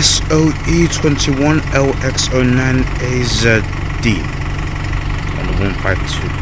SOE21LX09AZD on the 152.